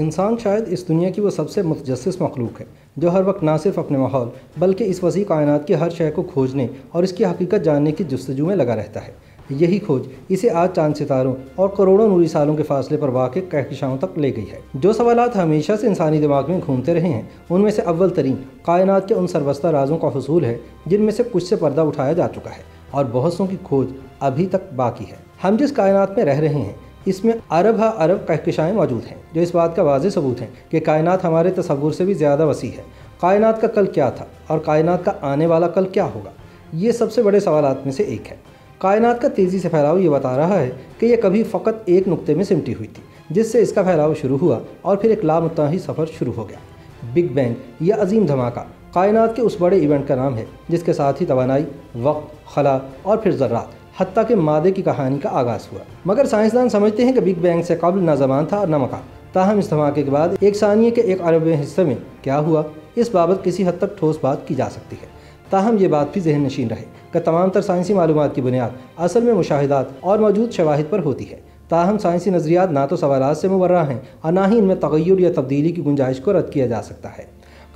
इंसान शायद इस दुनिया की वो सबसे मुतजस मखलूक है, जो हर वक्त ना सिर्फ़ अपने माहौल, बल्कि इस वसी कायनात की हर शय को खोजने और इसकी हकीकत जानने की जस्तजू में लगा रहता है। यही खोज इसे आज चाँद सितारों और करोड़ों नूरी सालों के फासले पर वाक़ कहकशाओं तक ले गई है। जो सवाल हमेशा से इंसानी दिमाग में घूमते रहे हैं, उनमें से अव्वल तरीन कायनात के उन सरबस्ता राजों का हसूल है, जिनमें से कुछ से पर्दा उठाया जा चुका है और बहुत सों की खोज अभी तक बाकी है। हम जिस कायनात में रह रहे हैं इसमें अरब हा अरब कहकशाएँ मौजूद हैं, जो इस बात का वाज सबूत है कि कायनात हमारे तस्वुर से भी ज़्यादा वसी है। कायनात का कल क्या था और कायनात का आने वाला कल क्या होगा? ये सबसे बड़े सवाल में से एक है। कायनात का तेज़ी से फैलाव ये बता रहा है कि यह कभी फ़कत एक नुक्ते में सिमटी हुई थी, जिससे इसका फैलाव शुरू हुआ और फिर एक लामतही सफ़र शुरू हो गया। बिग बैंग, यह अजीम धमाका, कायनात के उस बड़े इवेंट का नाम है, जिसके साथ ही तोानाई वक्त, खला और फिर ज़र्रात। हती के मादे की कहानी का आगाज़ हुआ। मगर साइंसदान समझते हैं कि बिग बैंग से कबल न जमान था और न मकान। ताहम इस धमाके के बाद एक सानिए के एक अरबवें हिस्से में क्या हुआ? इस बाबत किसी हद तक ठोस बात की जा सकती है। ताहम ये बात भी जहन नशीन रहे कि तमाम तर साइंसी मालूम की बुनियाद असल में मुशाहिदात और मौजूद शवाहिद पर होती है। ताहम साइंसी नज़रियात ना तो सवाल से मुबर्रा हैं और ना ही इनमें तगैर या तब्दीली की गुंजाइश को रद्द किया जा सकता है।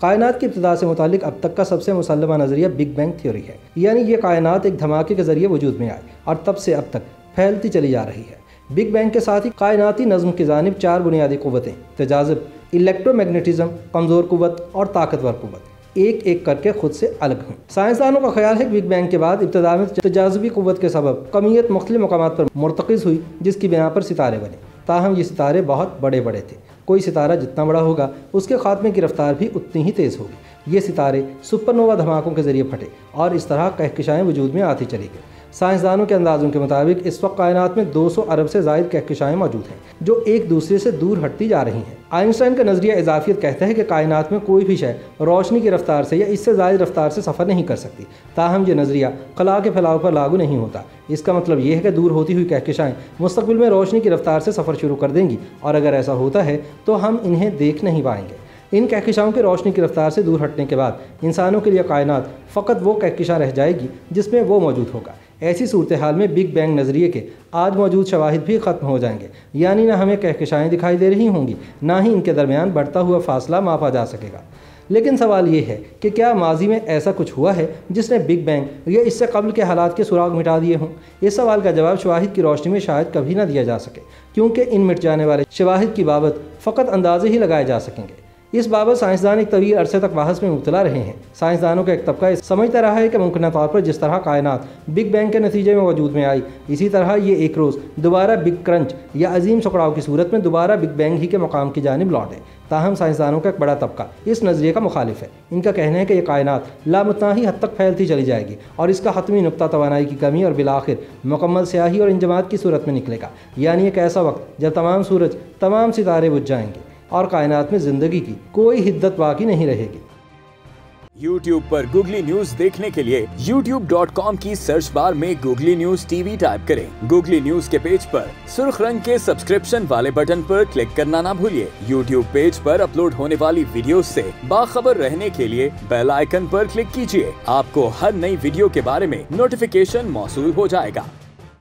कायनात की इब्तदा से मुतल अब तक का सबसे मुसलमा नज़रिया बिग बैंग थ्योरी है। यानी ये कायनात एक धमाके के ज़रिए वजूद में आए और तब से अब तक फैलती चली जा रही है। बिग बैंग के साथ ही कायनाती नज़म की जानब चार बुनियादी क़वतें, तजाजब, इलेक्ट्रोमैग्नेटिज्म, कमज़ोर कुत और ताकतवर कुत एक एक करके खुद से अलग हुई। साइंसदानों का ख्याल है कि बिग बैंग के बाद इब्तदा में तजाजबी कुत के सबब कमीत मुख्तु मकाम पर मुरतकज़ हुई, जिसकी बिना पर सितारे बने। ताहम ये सितारे बहुत बड़े बड़े थे। कोई सितारा जितना बड़ा होगा, उसके खात्मे की रफ्तार भी उतनी ही तेज़ होगी। ये सितारे सुपरनोवा धमाकों के ज़रिए फटे और इस तरह कहकशाएँ वजूद में आती चली गई। साइंसदानों के अंदाजों के मुताबिक इस वक्त कायनात में 200 अरब से जायद कहकशाएँ मौजूद हैं, जो एक दूसरे से दूर हटती जा रही हैं। आइंस्टाइन का नज़रिया इजाफियत कहता है कि कायनात में कोई भी शय रोशनी की रफ्तार से या इससे जायद रफ्तार से सफ़र नहीं कर सकती। ताहम ये नज़रिया खला के फैलाव पर लागू नहीं होता। इसका मतलब यह है कि दूर होती हुई कहकशाएँ मुस्तबिल में रोशनी की रफ्तार से सफ़र शुरू कर देंगी और अगर ऐसा होता है तो हम इन्हें देख नहीं पाएँगे। इन कहकशाओं के रोशनी की रफ्तार से दूर हटने के बाद इंसानों के लिए कायनात फ़कत वो कहकशा रह जाएगी जिसमें वो मौजूद होगा। ऐसी सूरत हाल में बिग बैंग नज़रिए के आज मौजूद शवाहिद भी ख़त्म हो जाएँगे। यानी ना हमें कहकशाएँ दिखाई दे रही होंगी, ना ही इनके दरमियान बढ़ता हुआ फासला मापा जा सकेगा। लेकिन सवाल ये है कि क्या माजी में ऐसा कुछ हुआ है जिसने बिग बैंग या इससे कबल के हालात के सुराग मिटा दिए हों? इस सवाल का जवाब शवाहिद की रोशनी में शायद कभी ना दिया जा सके, क्योंकि इन मिट जाने वाले शवाहिद की बाबत फ़कत अंदाजे ही लगाए जा सकेंगे। इस बाबत साइंसदान एक तवील अरसे तक बहस में मुबतला रहे हैं। साइंसदानों का एक तबका समझता रहा है कि मुमकिन तौर पर जिस तरह कायनात बिग बैंग के नतीजे में वजूद में आई, इसी तरह ये एक रोज़ दोबारा बिग क्रंच या अजीम सकड़ाव की सूरत में दोबारा बिग बैंग ही के मकाम की जानब लौटे। ताहम साइंसदानों का एक बड़ा तबका इस नज़रिए का मुखालिफ है। इनका कहना है कि यह कायनात लामतना ही हद तक फैलती चली जाएगी और इसका हतमी नुकता तोानाई की कमी और बिलाखिर मुकम्मल स्याही और इंजमात की सूरत में निकलेगा। यानी एक ऐसा वक्त जब तमाम सूरज तमाम सितारे बुझ जाएँगे। और कायनात में ज़िंदगी की कोई हिद्दत बाकी नहीं रहेगी। YouTube पर गूगली न्यूज़ देखने के लिए YouTube.com की सर्च बार में गूगली न्यूज़ टीवी टाइप करें। गूगली न्यूज़ के पेज पर सुर्ख रंग के सब्सक्रिप्शन वाले बटन पर क्लिक करना ना भूलिए। YouTube पेज पर अपलोड होने वाली वीडियो से बाखबर रहने के लिए बेल आइकन पर क्लिक कीजिए। आपको हर नई वीडियो के बारे में नोटिफिकेशन मौसू हो जाएगा।